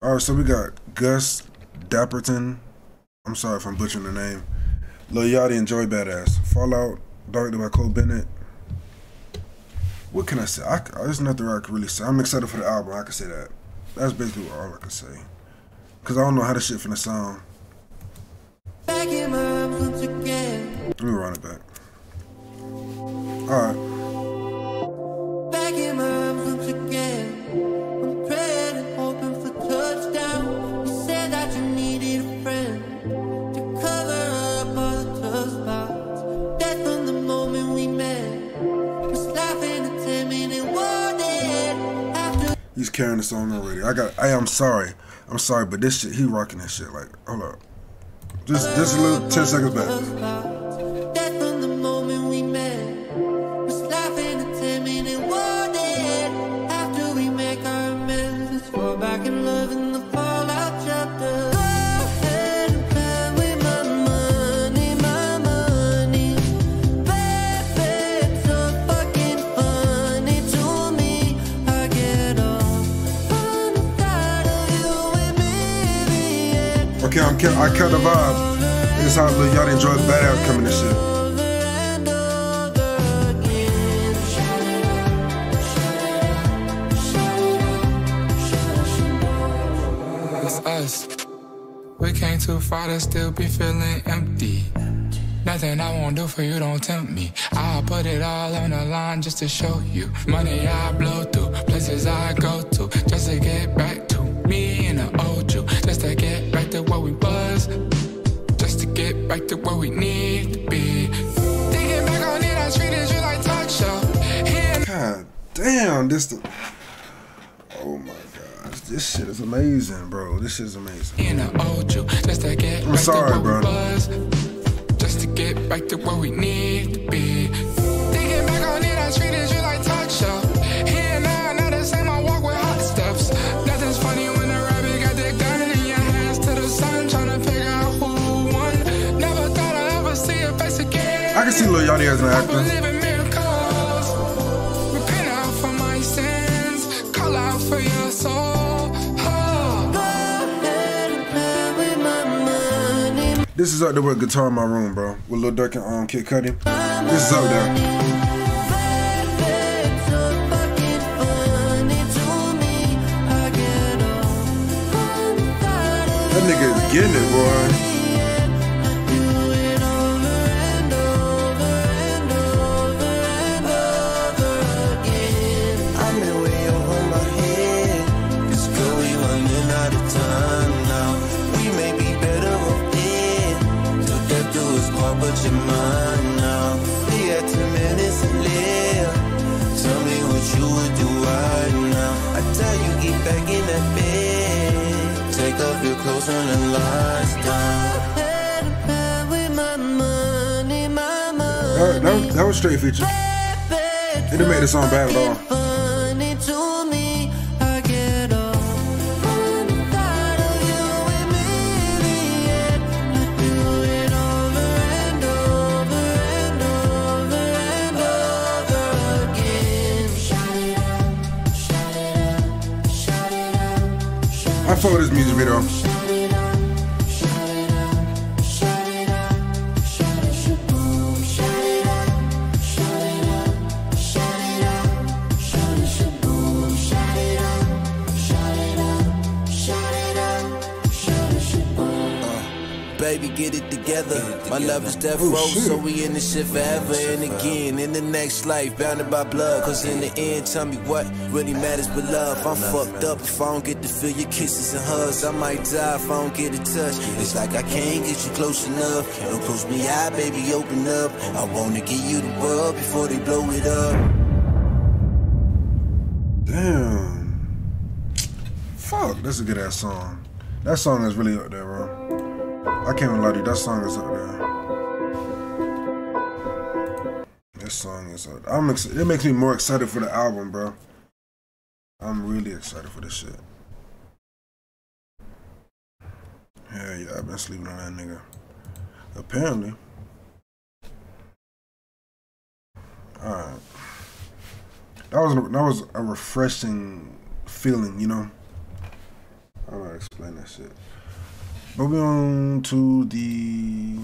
All right, so we got Gus Dapperton. I'm sorry if I'm butchering the name. Lil Yachty and Joey Badass. Fallout, directed by Cole Bennett. What can I say? I, there's nothing I can really say. I'm excited for the album. I can say that. That's basically all I can say. Cause I don't know how this shit finna sound. Let me run it back. All right. Carrying the song already. I got. I am sorry. I'm sorry, but this shit. He rocking this shit. Like, hold up. Just, just a little ten seconds back. Okay, I'm, I cut the vibe. This how y'all enjoy the bad outcome this shit. It's us. We came too far to still be feeling empty. Nothing I won't do for you, don't tempt me. I'll put it all on the line just to show you. Money I blow through, places I go to, just to get back back to where we need to be. Thinking back on it, I treated you like talk show. God damn, this the. Oh my gosh, this shit is amazing, bro. This shit is amazing. In the old you, just to get I'm sorry, bro. Was, just to get back to where we need to be. Thinking back on it, I treated you like talk see Lil Yachty as an actor. Believe in miracles. Repent out for my sins. Call out for your soul. This is up there with Guitar in My Room, bro. With Lil Durk and um, Kid Cudi. This is up there. That nigga is getting it, boy. I tell you, get back in that bed. Take off your clothes and the lights down. That, that, that was straight feature. It didn't make the song bad at all. I follow this music video. Baby, get it together. My love is death Oh, row, so we in this shit forever and again. In the next life, bounded by blood. Cause in the end, tell me what really matters but love. I'm fucked up if I don't get to feel your kisses and hugs. I might die if I don't get a touch. It's like I can't get you close enough. Don't close me eye, baby, open up. I wanna give you the world before they blow it up. Damn. Fuck, that's a good ass song. That song is really up there, bro. I can't even lie to you, that song is up there. This song is up I'm it makes me more excited for the album, bro. I'm really excited for this shit. Hell yeah, I've been sleeping on that nigga. Apparently. Alright. That was that was a refreshing feeling, you know. All right. explain that shit. Moving on to the